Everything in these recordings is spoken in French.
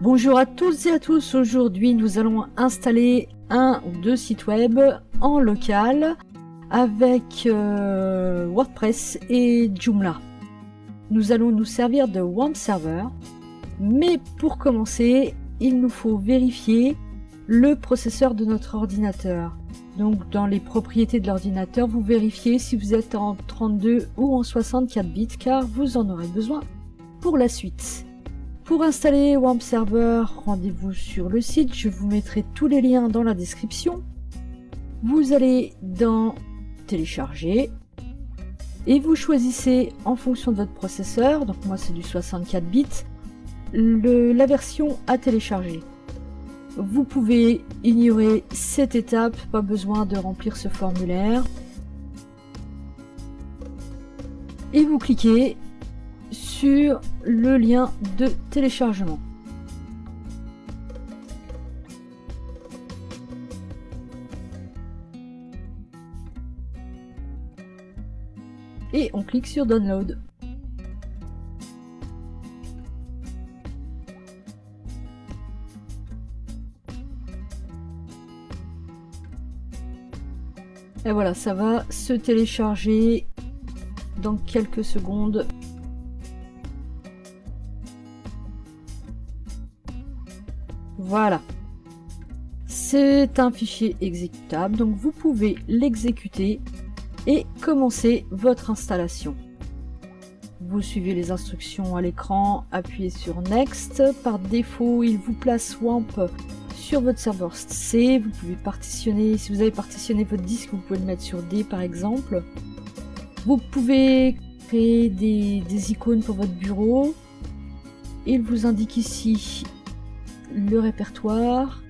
Bonjour à tous et à tous, aujourd'hui nous allons installer un ou deux sites web en local avec euh, WordPress et Joomla. Nous allons nous servir de WAMP Server, mais pour commencer, il nous faut vérifier le processeur de notre ordinateur. Donc dans les propriétés de l'ordinateur, vous vérifiez si vous êtes en 32 ou en 64 bits car vous en aurez besoin pour la suite. Pour installer WAMP Server, rendez-vous sur le site, je vous mettrai tous les liens dans la description. Vous allez dans télécharger et vous choisissez en fonction de votre processeur, donc moi c'est du 64 bits, la version à télécharger. Vous pouvez ignorer cette étape, pas besoin de remplir ce formulaire. Et vous cliquez sur le lien de téléchargement. Et on clique sur Download. Et voilà, ça va se télécharger dans quelques secondes. Voilà. C'est un fichier exécutable, donc vous pouvez l'exécuter et commencer votre installation. Vous suivez les instructions à l'écran, appuyez sur Next. Par défaut, il vous place WAMP sur votre serveur C. Vous pouvez partitionner, si vous avez partitionné votre disque, vous pouvez le mettre sur D par exemple. Vous pouvez créer des, des icônes pour votre bureau. Il vous indique ici le répertoire.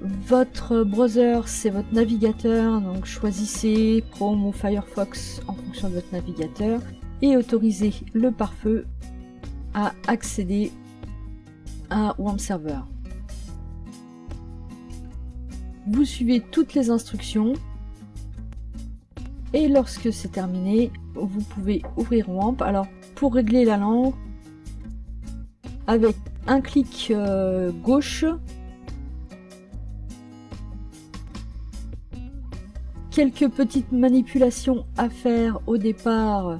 Votre browser, c'est votre navigateur, donc choisissez Chrome ou Firefox en fonction de votre navigateur et autorisez le pare-feu à accéder à WAMP Server. Vous suivez toutes les instructions et lorsque c'est terminé, vous pouvez ouvrir WAMP. Alors pour régler la langue, avec un clic euh, gauche. Quelques petites manipulations à faire au départ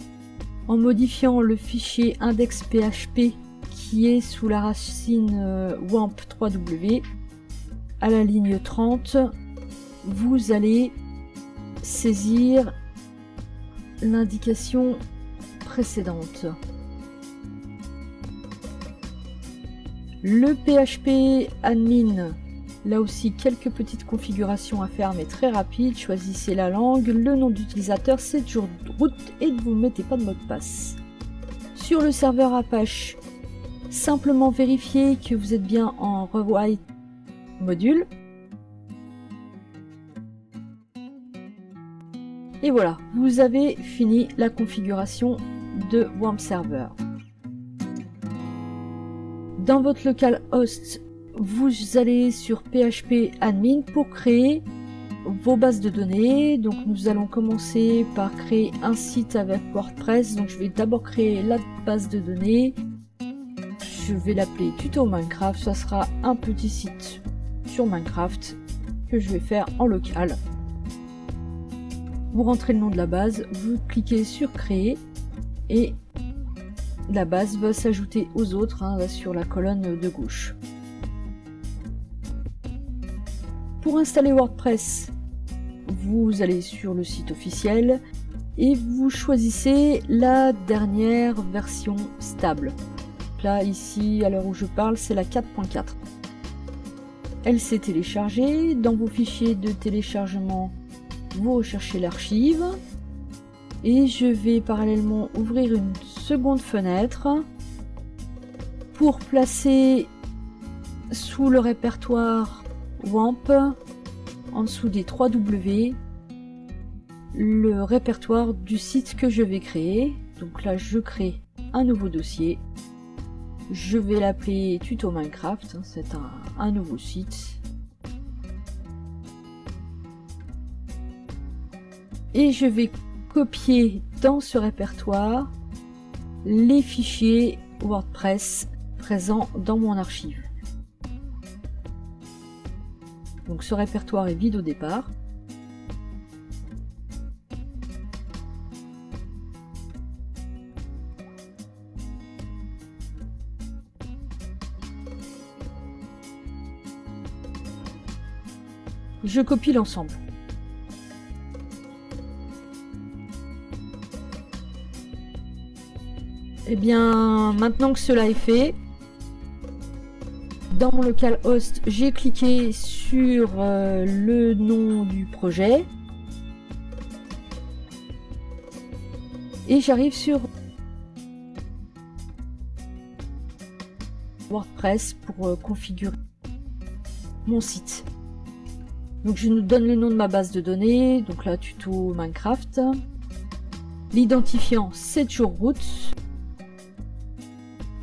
en modifiant le fichier index.php qui est sous la racine euh, WAMP 3W. À la ligne 30, vous allez saisir l'indication précédente. Le PHP admin, là aussi quelques petites configurations à faire mais très rapide. Choisissez la langue, le nom d'utilisateur, 7 jours de route et ne vous mettez pas de mot de passe. Sur le serveur Apache, simplement vérifiez que vous êtes bien en rewrite module. Et voilà, vous avez fini la configuration de WAMP Server. Dans votre local host, vous allez sur PHP admin pour créer vos bases de données. Donc nous allons commencer par créer un site avec WordPress. Donc je vais d'abord créer la base de données. Je vais l'appeler tuto Minecraft. Ça sera un petit site sur Minecraft que je vais faire en local. Vous rentrez le nom de la base, vous cliquez sur créer et la base va s'ajouter aux autres hein, sur la colonne de gauche. Pour installer WordPress, vous allez sur le site officiel et vous choisissez la dernière version stable. Là, ici, à l'heure où je parle, c'est la 4.4. Elle s'est téléchargée. Dans vos fichiers de téléchargement, vous recherchez l'archive et je vais parallèlement ouvrir une seconde fenêtre pour placer sous le répertoire WAMP en dessous des 3W le répertoire du site que je vais créer. Donc là je crée un nouveau dossier. Je vais l'appeler tuto Minecraft, hein, c'est un, un nouveau site. Et je vais copier dans ce répertoire les fichiers WordPress présents dans mon archive. Donc ce répertoire est vide au départ. Je copie l'ensemble. Eh bien, maintenant que cela est fait, dans mon local host, j'ai cliqué sur euh, le nom du projet. Et j'arrive sur WordPress pour euh, configurer mon site. Donc je nous donne le nom de ma base de données, donc là tuto Minecraft. L'identifiant c'est toujours root.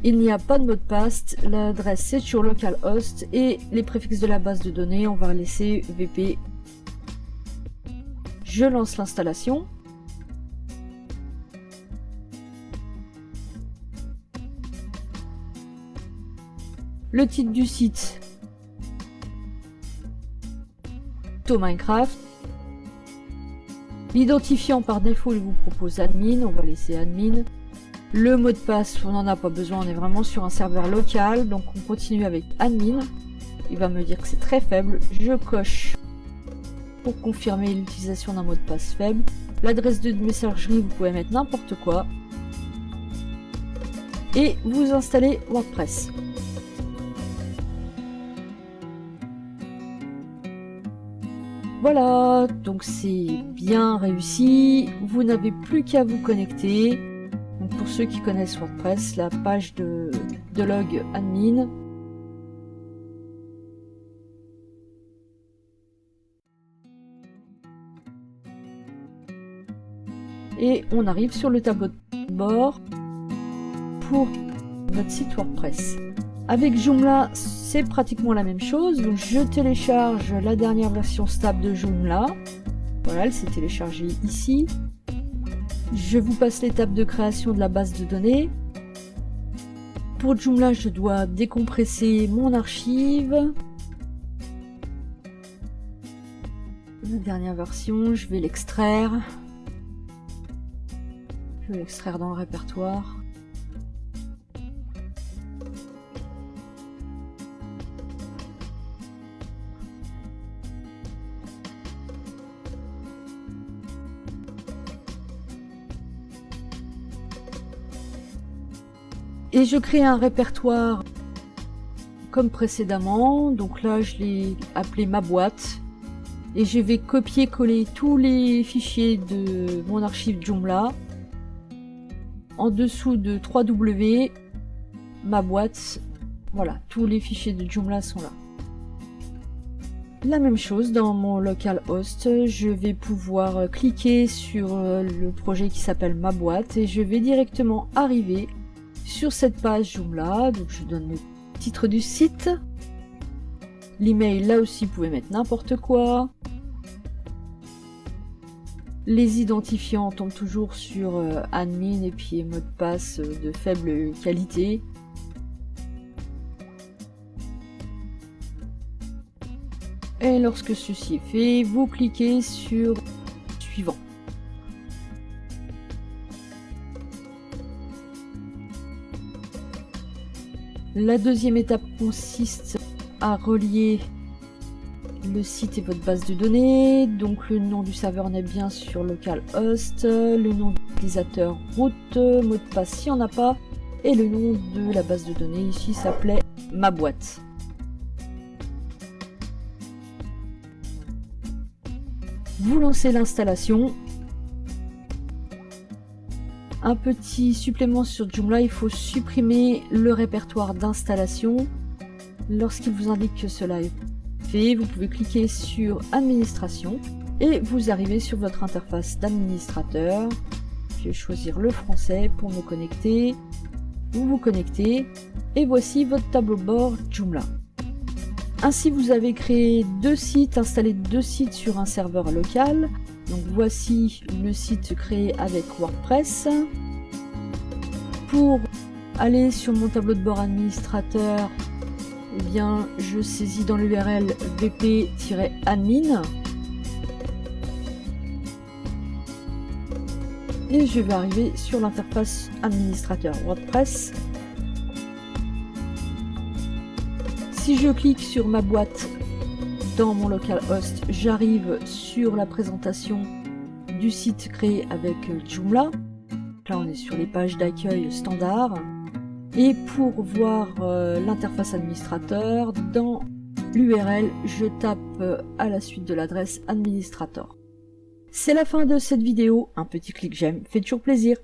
Il n'y a pas de mot de passe, l'adresse c'est toujours localhost et les préfixes de la base de données on va laisser VP. Je lance l'installation. Le titre du site Minecraft. L'identifiant par défaut, il vous propose admin, on va laisser admin. Le mot de passe, on n'en a pas besoin, on est vraiment sur un serveur local, donc on continue avec admin. Il va me dire que c'est très faible, je coche pour confirmer l'utilisation d'un mot de passe faible. L'adresse de messagerie, vous pouvez mettre n'importe quoi. Et vous installez WordPress. Voilà, donc c'est bien réussi. Vous n'avez plus qu'à vous connecter. Pour ceux qui connaissent WordPress, la page de, de log admin. Et on arrive sur le tableau de bord pour notre site WordPress. Avec Joomla, c'est pratiquement la même chose. Donc je télécharge la dernière version stable de Joomla. Voilà, elle s'est téléchargée ici. Je vous passe l'étape de création de la base de données. Pour Joomla, je dois décompresser mon archive. La dernière version, je vais l'extraire. Je vais l'extraire dans le répertoire. Et je crée un répertoire comme précédemment. Donc là, je l'ai appelé ma boîte. Et je vais copier-coller tous les fichiers de mon archive Joomla. En dessous de 3W, ma boîte. Voilà, tous les fichiers de Joomla sont là. La même chose dans mon local host, je vais pouvoir cliquer sur euh, le projet qui s'appelle ma boîte et je vais directement arriver sur cette page Joomla. Donc je donne le titre du site. L'email, là aussi, vous pouvez mettre n'importe quoi. Les identifiants tombent toujours sur euh, admin et puis mot de passe euh, de faible qualité. Et lorsque ceci est fait, vous cliquez sur suivant. La deuxième étape consiste à relier le site et votre base de données. Donc le nom du serveur n'est bien sur localhost, le nom d'utilisateur route, mot de passe s'il n'y en a pas, et le nom de la base de données ici s'appelait ma boîte. Vous lancez l'installation un petit supplément sur Joomla, il faut supprimer le répertoire d'installation. Lorsqu'il vous indique que cela est fait, vous pouvez cliquer sur Administration et vous arrivez sur votre interface d'administrateur. Je vais choisir le français pour me connecter. Vous vous connectez et voici votre tableau de bord Joomla. Ainsi, vous avez créé deux sites, installé deux sites sur un serveur local. Donc voici le site créé avec WordPress. Pour aller sur mon tableau de bord administrateur, eh bien, je saisis dans l'URL vp-admin et je vais arriver sur l'interface administrateur WordPress. Si je clique sur ma boîte dans mon localhost, j'arrive sur la présentation du site créé avec Joomla. Là, on est sur les pages d'accueil standard. Et pour voir euh, l'interface administrateur, dans l'URL, je tape euh, à la suite de l'adresse administrator. C'est la fin de cette vidéo, un petit clic j'aime fait toujours plaisir.